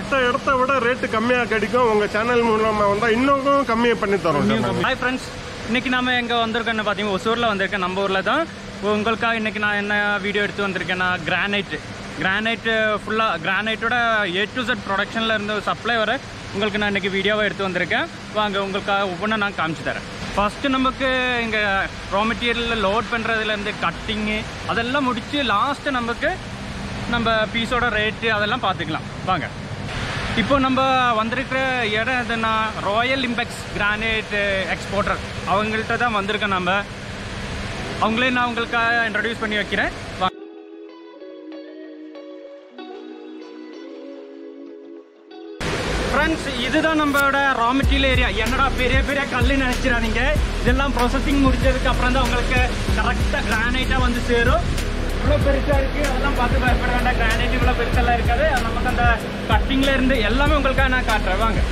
மற்ற இடத்த விட ரேட்டு கம்மியாக கிடைக்கும். உங்கள் சேனல் மூலமாக வந்தால் இன்னும் கம்மியாக பண்ணி தரோம் ஹாய் ஃப்ரெண்ட்ஸ் இன்றைக்கி நம்ம எங்கே வந்திருக்கோன்னு பார்த்தீங்கன்னா ஒசூரில் வந்திருக்கேன். நம்ம ஊரில் தான். உங்களுக்காக இன்றைக்கி நான் என்ன வீடியோ எடுத்து வந்திருக்கேன்னா கிரானைட் கிரானைட்டு ஃபுல்லாக கிரானைட்டோட ஏ டு செட் ப்ரொடக்ஷனில் இருந்து சப்ளை வர உங்களுக்கு நான் இன்னைக்கு வீடியோவை எடுத்து வந்திருக்கேன். வாங்க உங்களுக்காக ஒவ்வொன்றா நான் காமிச்சு தரேன். ஃபஸ்ட்டு நமக்கு இங்கே ரா மெட்டீரியலில் லோட் பண்ணுறதுலேருந்து கட்டிங்கு அதெல்லாம் முடித்து லாஸ்ட்டு நமக்கு நம்ம பீஸோட ரேட்டு அதெல்லாம் பார்த்துக்கலாம். வாங்க. இப்போ நம்ம வந்திருக்கிற இடம் எதுனா ராயல் இம்பெக்ஸ் கிரானைட் எக்ஸ்போர்ட்டர் அவங்கள்ட்ட தான் வந்திருக்கோம் நம்ம. அவங்களே நான் உங்களுக்காக இன்ட்ரடியூஸ் பண்ணி வைக்கிறேன். ஃப்ரெண்ட்ஸ் இதுதான் நம்மளோட ரா மெட்டீரியல் ஏரியா என்னடா பெரிய பெரிய கல் நினைச்சிடாதீங்க. இதெல்லாம் ப்ராசஸிங் முடிச்சதுக்கு அப்புறம் தான் உங்களுக்கு கரெக்டாக கிரானைட்டாக வந்து சேரும். இவ்வளோ பெருசாக இருக்குது அதெல்லாம் பார்த்து பயப்பட வேண்டாம். கிரானைட் இவ்வளோ பெருசெல்லாம் இருக்காது. நமக்கு அந்த கட்டிங்லேருந்து எல்லாமே உங்களுக்காக நான் காட்டுறேன். வாங்க.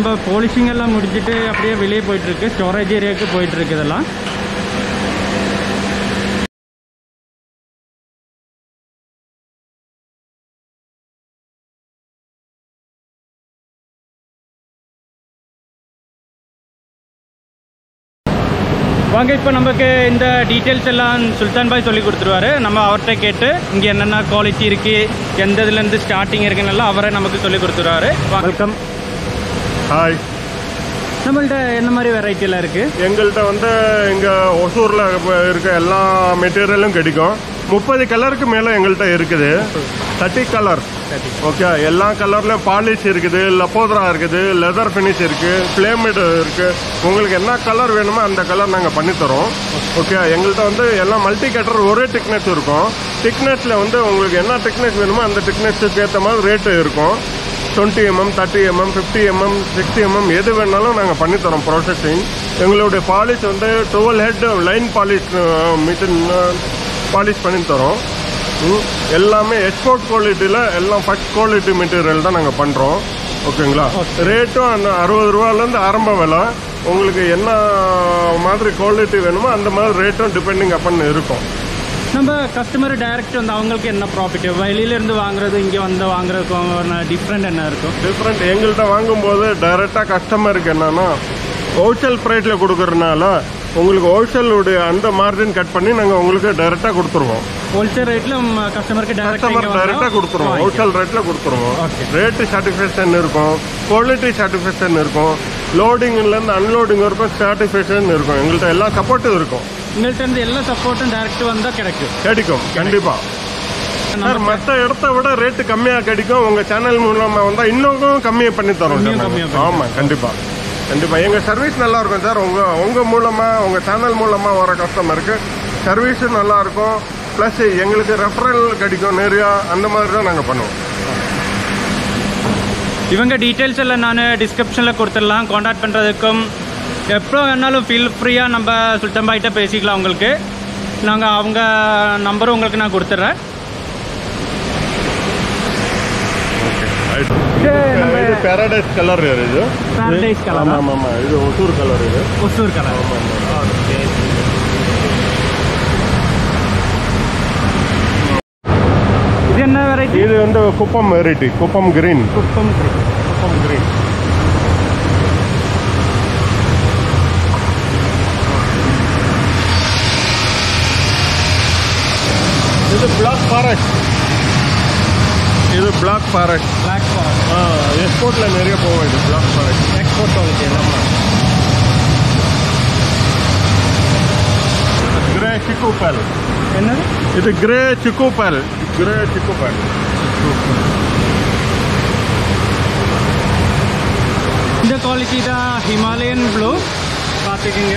நம்ம போலிஷிங் எல்லாம் முடிச்சுட்டு அப்படியே வெளியே போயிட்டு இருக்கு ஸ்டோரேஜ் ஏரியாவுக்கு போயிட்டு இருக்கு இதெல்லாம். வாங்க இப்போ நமக்கு இந்த டீட்டெயில்ஸ் எல்லாம் சுல்தான் பாய் சொல்லி கொடுத்துருவாரு. நம்ம அவர்கிட்ட கேட்டு இங்கே என்னென்ன குவாலிட்டி இருக்குது எந்த இதுலேருந்து ஸ்டார்டிங் இருக்குன்னு அவரே நமக்கு சொல்லி கொடுத்துருவாரு. வெல்கம் ஹாய் நம்மள்ட்ட என்ன மாதிரி வெரைட்டிலாம் இருக்குது எங்கள்கிட்ட வந்து இங்கே ஒசூரில் இருக்க எல்லா மெட்டீரியலும் கிடைக்கும். முப்பது கலருக்கு மேலே எங்கள்கிட்ட இருக்குது. தேர்ட்டி கலர் ஓகே எல்லா கலர்லையும் பாலிஷ் இருக்குது லப்போதரா இருக்குது லெதர் ஃபினிஷ் இருக்குது ஃப்ளேமிட் இருக்குது உங்களுக்கு என்ன கலர் வேணுமோ அந்த கலர் நாங்கள் பண்ணித்தரோம் ஓகே எங்கள்கிட்ட வந்து எல்லாம் மல்டி கட்டர் ஒரே திக்னஸ் இருக்கும். திக்னஸில் வந்து உங்களுக்கு என்ன திக்னஸ் வேணுமோ அந்த திக்னஸுக்கு ஏற்ற மாதிரி ரேட்டு இருக்கும். Twenty MM thirty MM fifty MM sixty MM எது வேணாலும் நாங்கள் பண்ணித்தரோம் ப்ராசஸிங் எங்களுடைய பாலிஷ் வந்து twelve head line polish machine polish பண்ணி தரோம் எல்லாமே எக்ஸ்போர்ட் குவாலிட்டியில் எல்லாம் ஃபஸ்ட் குவாலிட்டி மெட்டீரியல் தான் நாங்கள் பண்ணுறோம் ஓகேங்களா? ரேட்டும் அந்த அறுபது ரூபாலேருந்து ஆரம்ப விலை. உங்களுக்கு என்ன மாதிரி குவாலிட்டி வேணுமோ அந்த மாதிரி ரேட்டும் டிபெண்டிங் அப்பன் இருக்கும். நம்ம கஸ்டமர் டைரக்ட் வந்து அவங்களுக்கு என்ன ப்ராஃபிட் வெளியிலேருந்து வாங்குறது இங்கே வந்து வாங்குறதுக்கும் டிஃப்ரெண்ட் என்ன இருக்கும்? டிஃப்ரெண்ட் எங்கள்கிட்ட வாங்கும்போது டைரெக்டாக கஸ்டமருக்கு என்னன்னா ஹோல்சேல் ப்ரைஸில் கொடுக்கறதுனால உங்களுக்கு ஹோல்சேலுடைய அந்த மார்ஜின் கட் பண்ணி நாங்கள் உங்களுக்கு டைரெக்டாக கொடுத்துருவோம். ஹோல்சேல் ரேட்டில் கஸ்டமருக்கு கஸ்டமர் டைரெக்டாக கொடுத்துருவோம். ஹோல்சேல் ரேட்டில் கொடுத்துருவோம். ரேட்டு சாட்டிஸ்ஃபேக்ஷன் இருக்கும். குவாலிட்டி சாட்டிஸ்ஃபேக்ஷன் இருக்கும். லோடிங்லேருந்து அன்லோடிங் வரைக்கும் சாட்டிஸ்ஃபேக்ஷன் இருக்கும். எங்கள்கிட்ட எல்லா சப்போர்ட்டும் இருக்கும். உங்கள்கிட்ட இருந்து எல்லா சப்போர்ட்டும் டைரக்ட் வந்தால் கிடைக்கும் கிடைக்கும் கண்டிப்பாக சார் மற்ற இடத்த விட ரேட்டு கம்மியாக கிடைக்கும் உங்கள் சேனல் மூலமாக வந்தால் இன்னும் கம்மியாக பண்ணி தரோம். ஆமாம் கண்டிப்பாக கண்டிப்பாக எங்கள் சர்வீஸ் நல்லா இருக்கும் சார் உங்கள் உங்கள் மூலமாக உங்கள் சேனல் மூலமாக வர கஸ்டமருக்கு சர்வீஸும் நல்லா இருக்கும் ப்ளஸ் எங்களுக்கு ரெஃபரல் கிடைக்கும் நிறையா அந்த மாதிரி தான் நாங்கள் பண்ணுவோம் இவங்க டீட்டெயில்ஸ் எல்லாம் நான் டிஸ்கிரிப்ஷனில் கொடுத்துடலாம் காண்டாக்ட் பண்ணுறதுக்கும் எப்போ வேணாலும் ஃபீல் ஃப்ரீயாக நம்ம சுல்தான் பாய்கிட்ட பேசிக்கலாம் உங்களுக்கு. நாங்கள் அவங்க நம்பரும் உங்களுக்கு நான் கொடுத்துட்றேன் இது பேரடைஸ் கலர் இது colour ஆ? ஆமாம் ஆமாம் இது ஒசூர் கலர் இது. ஒசூர் கலர் இது என்ன வெரைட்டி இது வந்து Kuppam variety Kuppam green Kuppam Kuppam green இது பிளாக் ஃபாரஸ்ட் இது பிளாக் ஃபாரஸ்ட் பிளாக் ஃபாரஸ்ட் எக்ஸ்போர்ட்டில் நிறைய போகும் இது black forest export quality grey சிக்கு பேல் என்னது இது கிரே சிக்கு பேல் கிரே சிக்கு பேல் இந்த குவாலிட்டி தான் ஹிமாலயன் ப்ளூ பார்த்துக்குங்க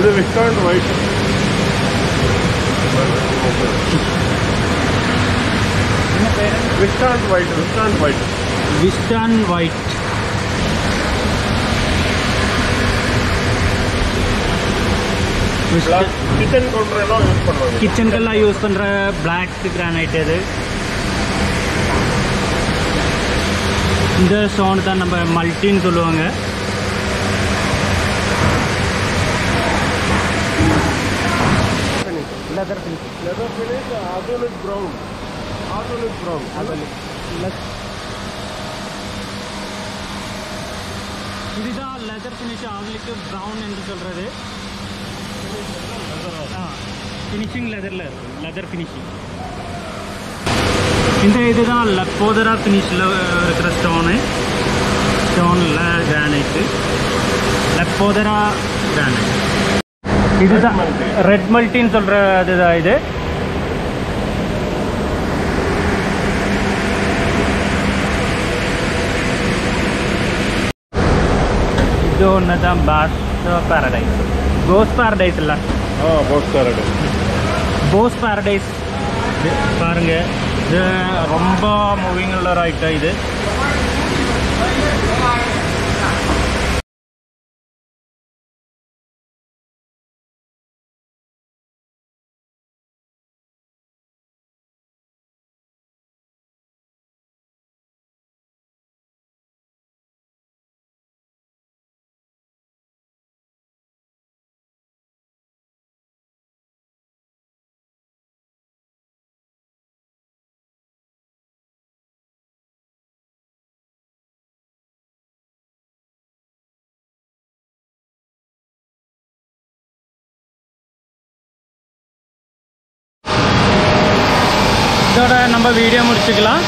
இது viscon white viscon white viscon white viscon white kitchen counter எல்லாம் யூஸ் பண்ணுவாங்க கிச்சனுக்கெல்லாம் யூஸ் பண்ணுற பிளாக் கிரானைட் இது இந்த ஸ்டோன் தான் நம்ம மல்டின்னு சொல்லுவாங்க. Leather leather finish organic brown organic brown இதுதான் லெதர் ஃபினிஷ் அவங்களுக்கு ப்ரௌன் என்று சொல்கிறது ஃபினிஷிங் லெதரில் லெதர் ஃபினிஷிங் இந்த இதுதான் லப்போதரா ஃபினிஷில் இருக்கிற ஸ்டோனு ஸ்டோனில் கிரானைட்டு லப்போதரா கிரானைட் இதுதான். ரெட் மல்டின்னு சொல்கிற இதுதான் இது. இது ஒன்று தான் பாஸ் பேரடைஸ் கோஸ் பேரடைஸ் இல்லை? ஆ போஸ்ட் கரடு போஸ் பேரடைஸ் பாருங்க இது ரொம்ப மூவிங் உள்ள ஒரு ஐட்டம் இது. இதோட நம்ம வீடியோ முடிச்சுக்கலாம்.